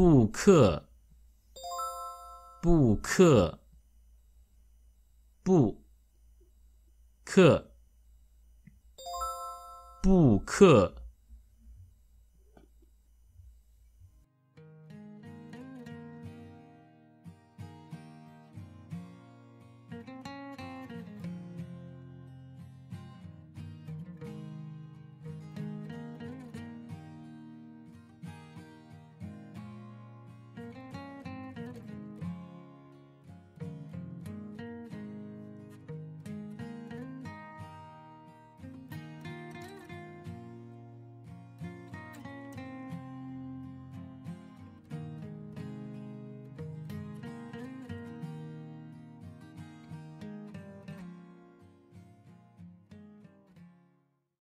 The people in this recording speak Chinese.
布克布克布克布克